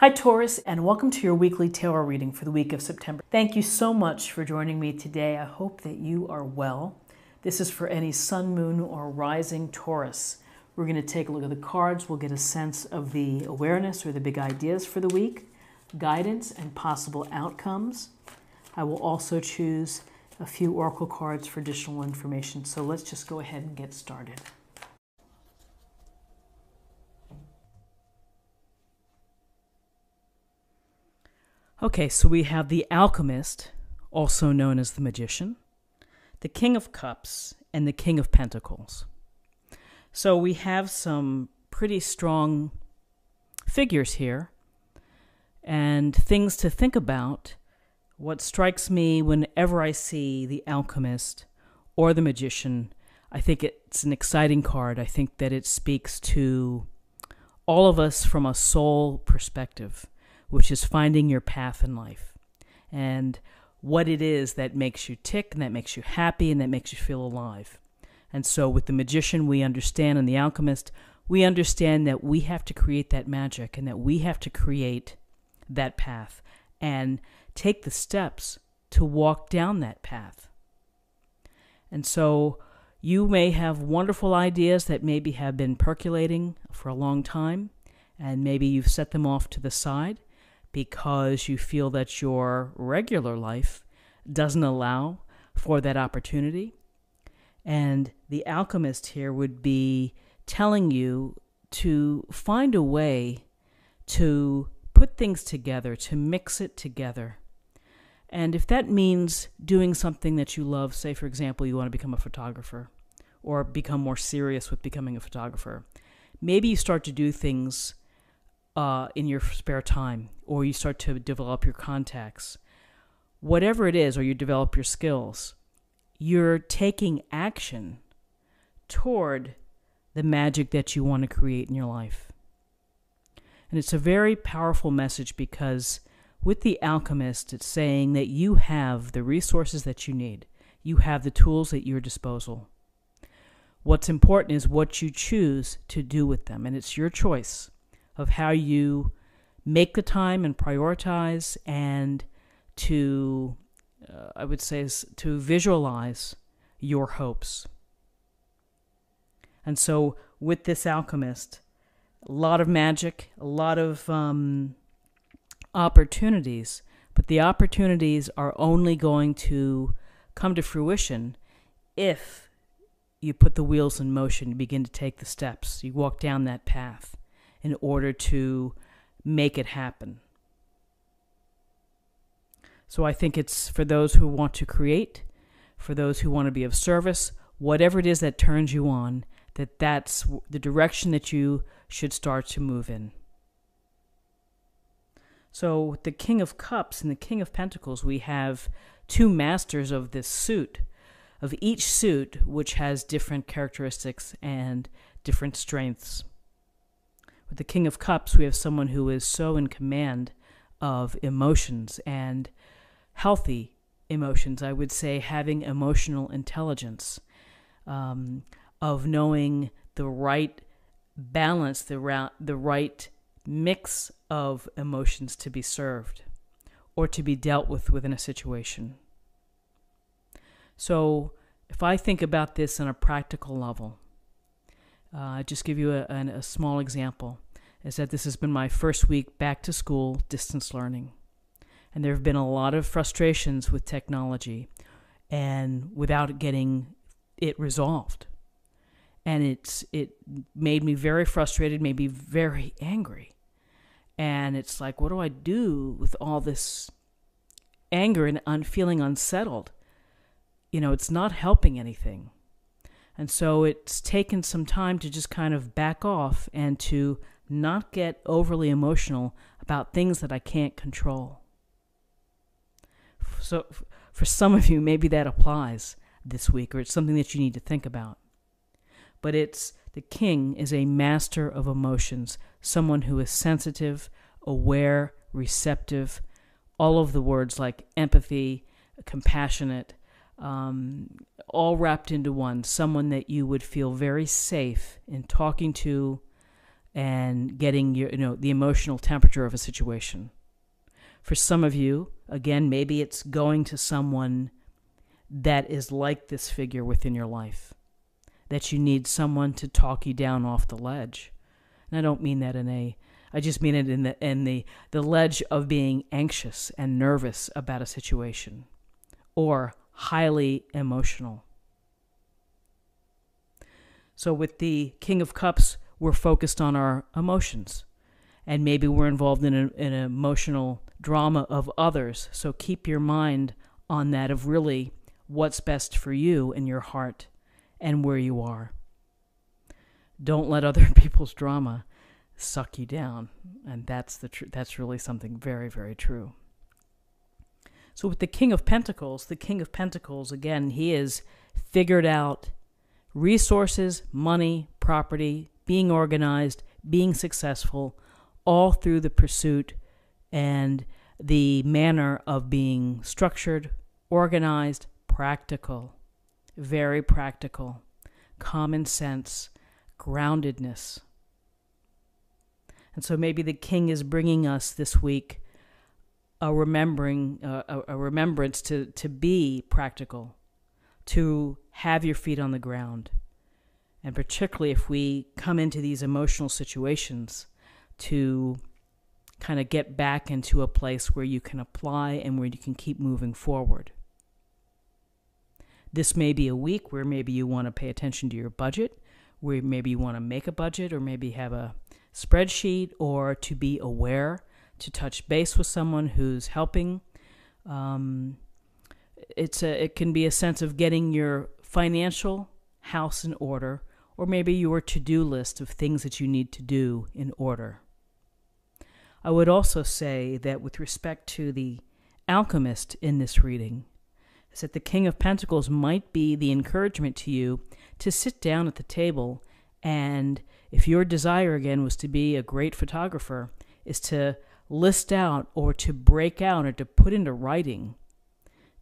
Hi, Taurus, and welcome to your weekly tarot reading for the week of September. Thank you so much for joining me today. I hope that you are well. This is for any sun, moon, or rising Taurus. We're going to take a look at the cards. We'll get a sense of the awareness or the big ideas for the week, guidance, and possible outcomes. I will also choose a few oracle cards for additional information. So let's just go ahead and get started. Okay, so we have the alchemist, also known as the magician, the king of cups, and the king of pentacles. So we have some pretty strong figures here and things to think about. What strikes me whenever I see the alchemist or the magician, I think it's an exciting card. I think that it speaks to all of us from a soul perspective which is finding your path in life and what it is that makes you tick and that makes you happy and that makes you feel alive. And so, with the magician, we understand, and the alchemist, we understand that we have to create that magic and that we have to create that path and take the steps to walk down that path. And so, you may have wonderful ideas that maybe have been percolating for a long time, and maybe you've set them off to the side because you feel that your regular life doesn't allow for that opportunity. And the alchemist here would be telling you to find a way to put things together, to mix it together. And if that means doing something that you love, say, for example, you want to become a photographer or become more serious with becoming a photographer, maybe you start to do things uh, in your spare time, or you start to develop your contacts, whatever it is, or you develop your skills, you're taking action toward the magic that you want to create in your life. And it's a very powerful message because with the alchemist, it's saying that you have the resources that you need, you have the tools at your disposal. What's important is what you choose to do with them, and it's your choice of how you make the time and prioritize and to, uh, I would say, to visualize your hopes. And so, with this alchemist, a lot of magic, a lot of um, opportunities, but the opportunities are only going to come to fruition if you put the wheels in motion, you begin to take the steps, you walk down that path in order to make it happen. So I think it's for those who want to create, for those who want to be of service, whatever it is that turns you on, that that's the direction that you should start to move in. So, the King of Cups and the King of Pentacles, we have two masters of this suit, of each suit, which has different characteristics and different strengths. With the King of Cups, we have someone who is so in command of emotions and healthy emotions. I would say having emotional intelligence, um, of knowing the right balance, the, ra- the right mix of emotions to be served or to be dealt with within a situation. So, if I think about this on a practical level, uh, just give you a, a, a small example. Is that this has been my first week back to school distance learning. And there have been a lot of frustrations with technology and without getting it resolved. And it's it made me very frustrated, made me very angry. And it's like, what do I do with all this anger and un- feeling unsettled? You know, it's not helping anything. And so it's taken some time to just kind of back off and to not get overly emotional about things that I can't control. So, for some of you, maybe that applies this week, or it's something that you need to think about. But it's the king is a master of emotions, someone who is sensitive, aware, receptive, all of the words like empathy, compassionate, um, all wrapped into one. Someone that you would feel very safe in talking to and getting your, you know, the emotional temperature of a situation. For some of you, again, maybe it's going to someone that is like this figure within your life, that you need someone to talk you down off the ledge. And I don't mean that in a I just mean it in the in the, the ledge of being anxious and nervous about a situation or highly emotional. So with the King of Cups, we're focused on our emotions. And maybe we're involved in, an emotional drama of others. So keep your mind on that of really what's best for you in your heart and where you are. Don't let other people's drama suck you down, and that's the tr- that's really something very very true. So with the King of Pentacles, the King of Pentacles again, he has figured out resources, money, property, being organized, being successful, all through the pursuit and the manner of being structured, organized, practical, very practical, common sense, groundedness. And so maybe the king is bringing us this week a remembering uh, a, a remembrance to to be practical, to have your feet on the ground. And particularly if we come into these emotional situations to kind of get back into a place where you can apply and where you can keep moving forward. This may be a week where maybe you want to pay attention to your budget, where maybe you want to make a budget or maybe have a spreadsheet or to be aware, to touch base with someone who's helping. Um, it's a, it can be a sense of getting your financial house in order, or maybe your to do list of things that you need to do in order. I would also say that with respect to the alchemist in this reading, is that the King of Pentacles might be the encouragement to you to sit down at the table and if your desire again was to be a great photographer, is to list out or to break out or to put into writing,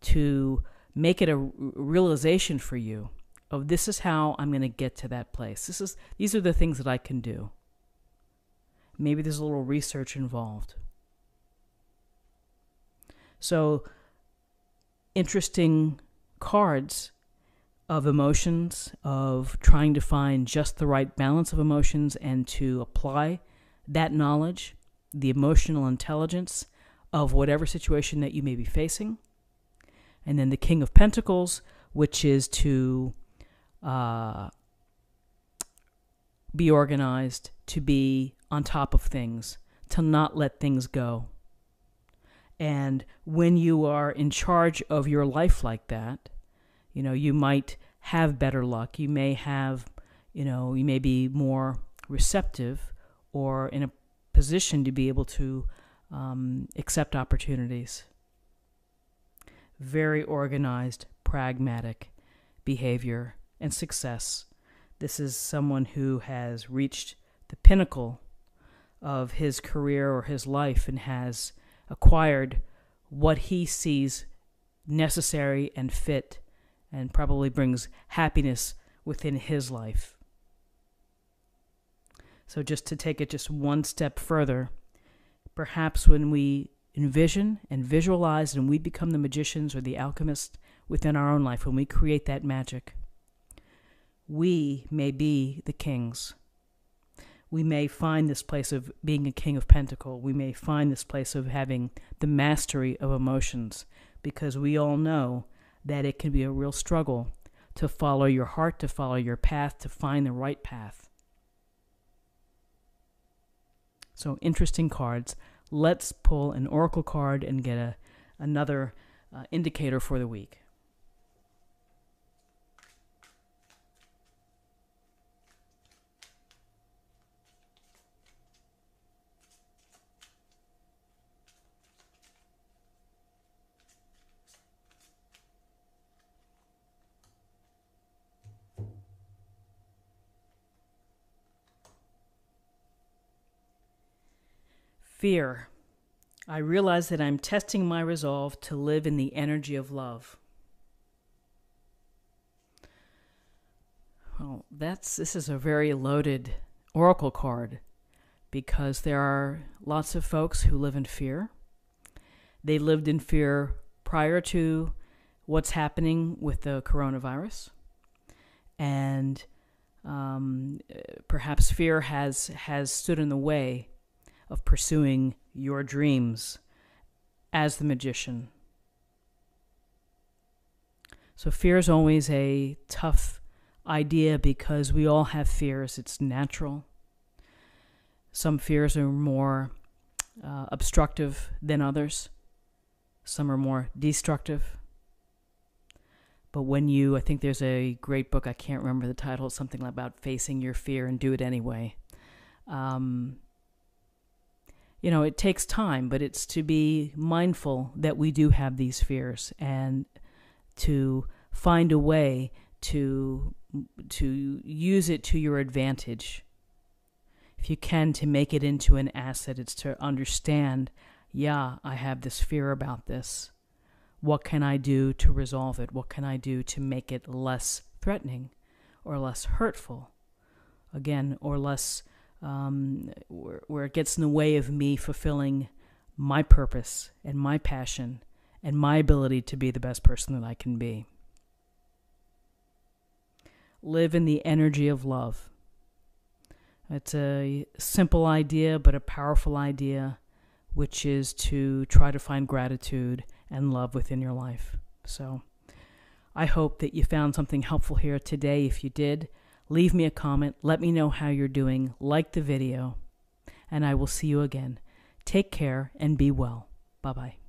to make it a realization for you of this is how I'm going to get to that place. This is these are the things that I can do. Maybe there's a little research involved. So interesting cards of emotions, of trying to find just the right balance of emotions and to apply that knowledge, the emotional intelligence of whatever situation that you may be facing. And then the King of Pentacles, which is to uh, be organized, to be on top of things, to not let things go. And when you are in charge of your life like that, you know, you might have better luck. You may have, you know, you may be more receptive or in a position to be able to um, accept opportunities. Very organized, pragmatic behavior and success. This is someone who has reached the pinnacle of his career or his life and has acquired what he sees necessary and fit and probably brings happiness within his life. So, just to take it just one step further, perhaps when we envision and visualize and we become the magicians or the alchemists within our own life, when we create that magic, we may be the kings. We may find this place of being a king of pentacle. We may find this place of having the mastery of emotions because we all know that it can be a real struggle to follow your heart, to follow your path, to find the right path. So, interesting cards. Let's pull an oracle card and get a, another uh, indicator for the week. Fear. I realize that I'm testing my resolve to live in the energy of love. Well, that's this is a very loaded oracle card. because there are lots of folks who live in fear. They lived in fear prior to what's happening with the coronavirus. And um, perhaps fear has, has stood in the way of pursuing your dreams as the magician. So, fear is always a tough idea because we all have fears. It's natural. Some fears are more uh, obstructive than others, some are more destructive. But when you, I think there's a great book, I can't remember the title, something about facing your fear and do it anyway. Um, you know, it takes time, but it's to be mindful that we do have these fears and to find a way to to use it to your advantage. If you can to make it into an asset, it's to understand, yeah, I have this fear about this. What can I do to resolve it? What can I do to make it less threatening or less hurtful? Again, or less um, where, where it gets in the way of me fulfilling my purpose and my passion and my ability to be the best person that I can be. Live in the energy of love. It's a simple idea, but a powerful idea, which is to try to find gratitude and love within your life. So I hope that you found something helpful here today. If you did, leave me a comment. Let me know how you're doing. Like the video. And I will see you again. Take care and be well. Bye bye.